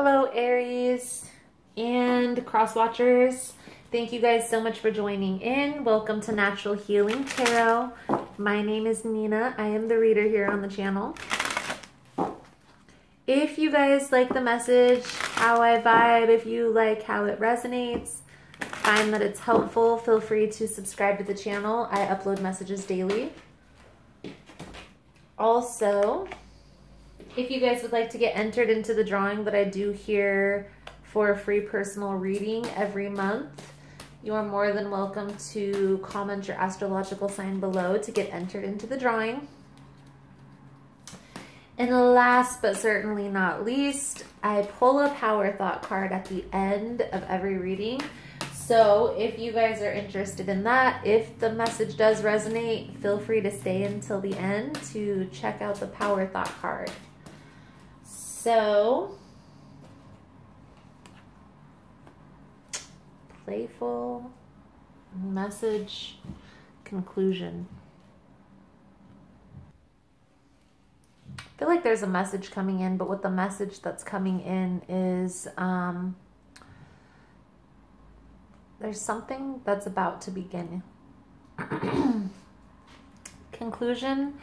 Hello, Aries and cross watchers. Thank you guys so much for joining in. Welcome to Natural Healing Tarot. My name is Nina. I am the reader here on the channel. If you guys like the message, how I vibe, if you like how it resonates, find that it's helpful, feel free to subscribe to the channel. I upload messages daily. Also, if you guys would like to get entered into the drawing that I do here for a free personal reading every month, you are more than welcome to comment your astrological sign below to get entered into the drawing. And last but certainly not least, I pull a power thought card at the end of every reading. So if you guys are interested in that, if the message does resonate, feel free to stay until the end to check out the power thought card. So, playful message conclusion. I feel like there's a message coming in, but what the message that's coming in is um, there's something that's about to begin. Conclusion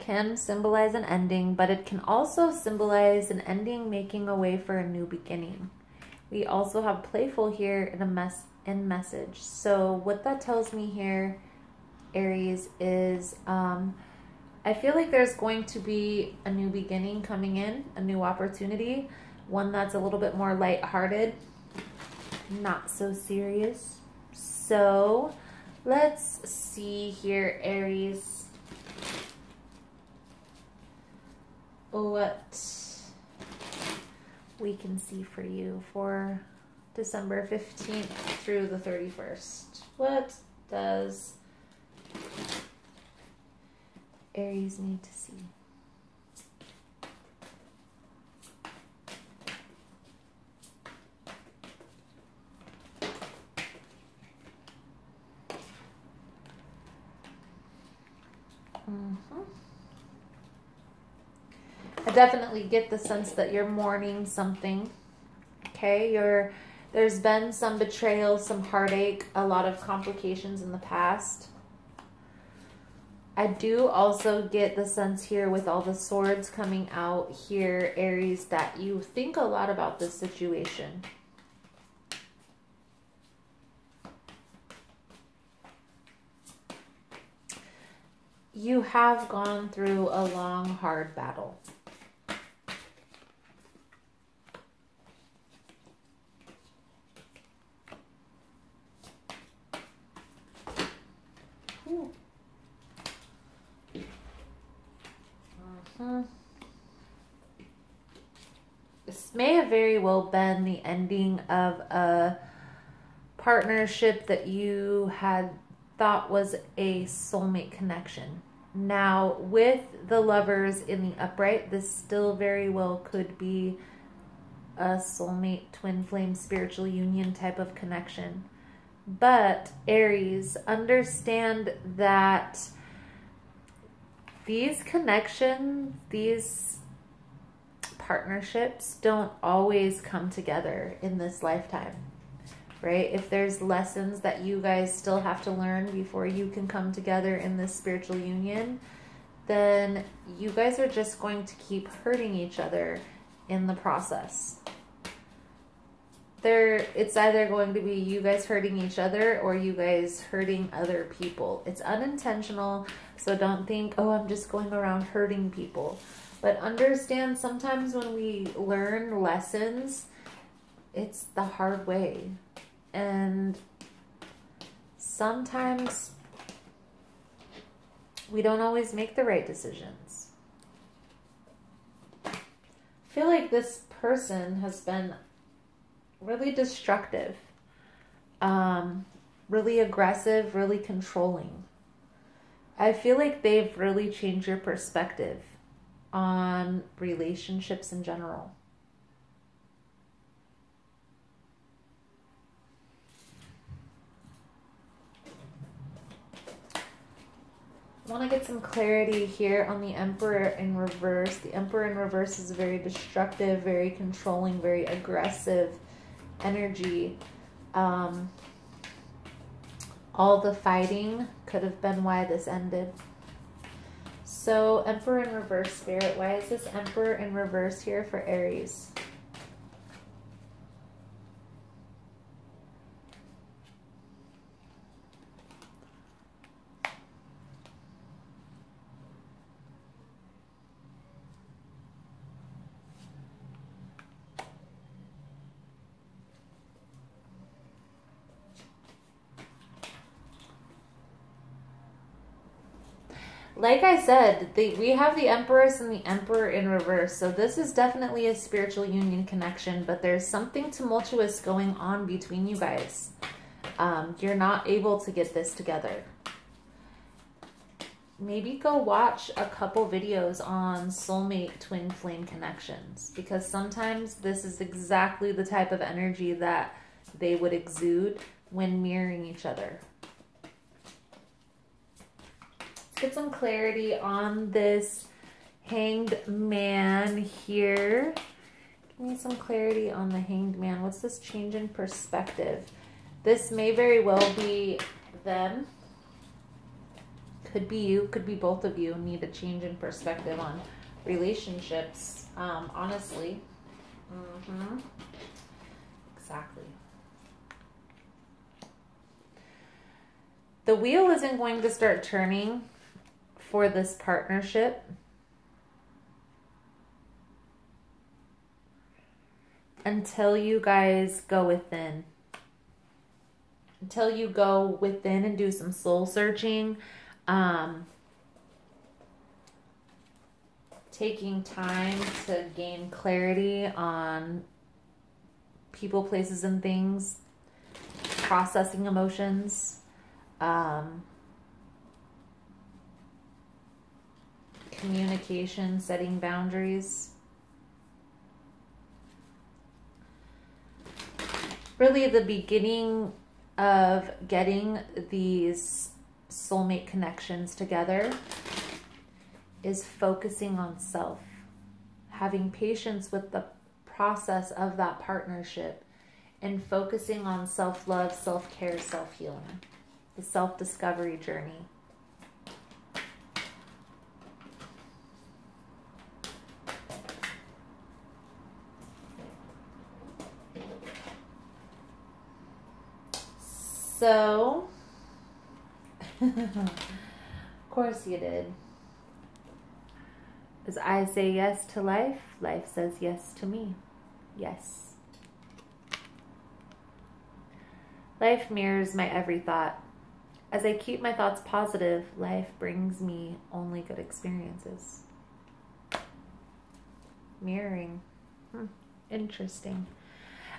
can symbolize an ending, but it can also symbolize an ending making a way for a new beginning. We also have playful here in a mess in message. So what that tells me here, Aries, is um, I feel like there's going to be a new beginning coming in, a new opportunity, one that's a little bit more lighthearted, not so serious. So let's see here, Aries what we can see for you for December 15th through the 31st. What does Aries need to see? I definitely get the sense that you're mourning something. Okay, you're there's been some betrayal, some heartache, a lot of complications in the past. I do also get the sense here with all the swords coming out here, Aries, that you think a lot about this situation. You have gone through a long, hard battle. Hmm. This may have very well been the ending of a partnership that you had thought was a soulmate connection. Now, with the lovers in the upright, this still very well could be a soulmate, twin flame, spiritual union type of connection. But, Aries, understand that these connections, these partnerships don't always come together in this lifetime, right? If there's lessons that you guys still have to learn before you can come together in this spiritual union, then you guys are just going to keep hurting each other in the process. There, it's either going to be you guys hurting each other or you guys hurting other people. It's unintentional, so don't think, oh, I'm just going around hurting people. But understand sometimes when we learn lessons, it's the hard way. And sometimes we don't always make the right decisions. I feel like this person has been really destructive, um, really aggressive, really controlling. I feel like they've really changed your perspective on relationships in general. I want to get some clarity here on the Emperor in reverse. The Emperor in reverse is very destructive, very controlling, very aggressive energy. Um, all the fighting could have been why this ended. So, Emperor in reverse spirit. Why is this Emperor in reverse here for Aries? Like I said, we have the Empress and the Emperor in reverse. So this is definitely a spiritual union connection, but there's something tumultuous going on between you guys. Um, you're not able to get this together. Maybe go watch a couple videos on soulmate twin flame connections because sometimes this is exactly the type of energy that they would exude when mirroring each other get some clarity on this hanged man here. Give me some clarity on the hanged man. What's this change in perspective? This may very well be them. Could be you, could be both of you need a change in perspective on relationships, um, honestly. Mm-hmm. Exactly. The wheel isn't going to start turning for this partnership. Until you guys go within. Until you go within and do some soul searching. Um, taking time to gain clarity on people, places, and things, processing emotions. Um, communication, setting boundaries. Really, the beginning of getting these soulmate connections together is focusing on self, having patience with the process of that partnership, and focusing on self love, self care, self healing, the self discovery journey. So, of course you did. As I say yes to life, life says yes to me. Yes. Life mirrors my every thought. As I keep my thoughts positive, life brings me only good experiences. Mirroring. Hmm. Interesting.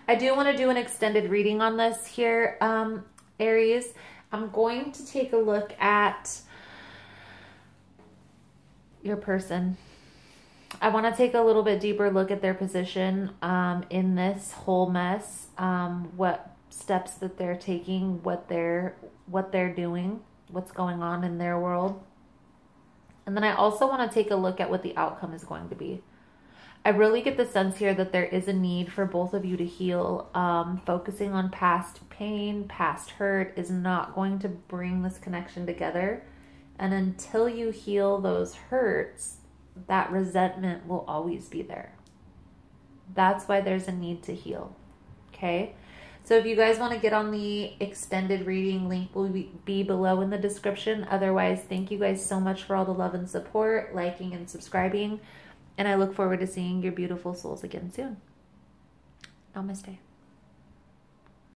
I do want to do an extended reading on this here. Um, Aries, I'm going to take a look at your person. I want to take a little bit deeper look at their position um, in this whole mess, um, what steps that they're taking, what they're what they're doing, what's going on in their world. And then I also want to take a look at what the outcome is going to be. I really get the sense here that there is a need for both of you to heal. Um, focusing on past pain, past hurt is not going to bring this connection together. And until you heal those hurts, that resentment will always be there. That's why there's a need to heal. Okay? So if you guys want to get on the extended reading, link will be below in the description. Otherwise, thank you guys so much for all the love and support, liking and subscribing. And I look forward to seeing your beautiful souls again soon. Namaste.